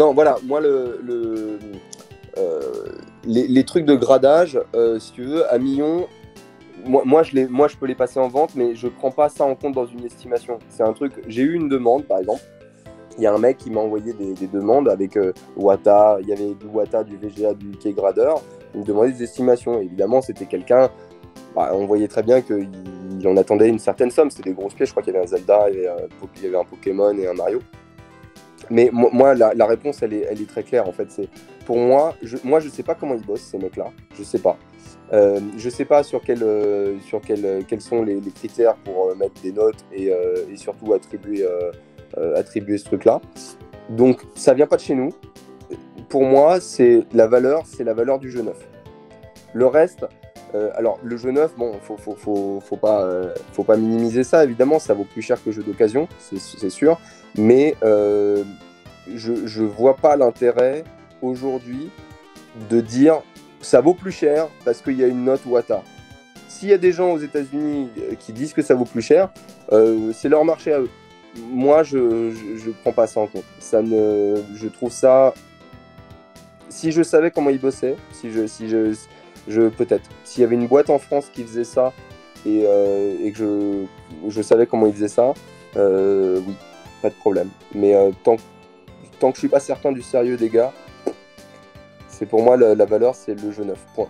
Non, voilà, moi, le, euh, les, trucs de gradage, euh, si tu veux, à millions, moi, je peux les passer en vente, mais je prends pas ça en compte dans une estimation. C'est un truc. J'ai eu une demande, par exemple. Il y a un mec qui m'a envoyé des, des, demandes avec euh, Wata, il y avait du Wata, du VGA, du K-Grader. Il me demandait des estimations. évidemment, c'était quelqu'un. Bah, on voyait très bien qu'il il en attendait une certaine somme. C'était des grosses pièces. Je crois qu'il y avait un Zelda, il y avait un Pokémon et un Mario. Mais moi, la, réponse, elle est, très claire en fait. C'est pour moi, je, moi, je sais pas comment ils bossent ces mecs-là. Je sais pas. Euh, je sais pas sur, quel, euh, sur quel, quels sont les, critères pour euh, mettre des notes et, euh, et surtout attribuer, euh, attribuer ce truc-là. Donc, ça vient pas de chez nous. Pour moi, c'est la valeur, c'est la valeur du jeu neuf. Le reste, alors le jeu neuf, bon, faut, faut, faut, faut pas, faut pas minimiser ça. Évidemment, ça vaut plus cher que jeu d'occasion, c'est sûr. Mais je, je vois pas l'intérêt aujourd'hui de dire ça vaut plus cher parce qu'il y a une note Wata. S'il y a des gens aux États-Unis qui disent que ça vaut plus cher, euh, c'est leur marché à eux. Moi, je ne prends pas ça en compte. Ça ne, je trouve ça. Si je savais comment ils bossaient, si je, si je, je peut-être. S'il y avait une boîte en France qui faisait ça et, euh, et que je, je savais comment ils faisaient ça, euh, oui, pas de problème. Mais euh, tant, tant que je suis pas certain du sérieux des gars, c'est pour moi la, la valeur, c'est le jeu neuf. Point.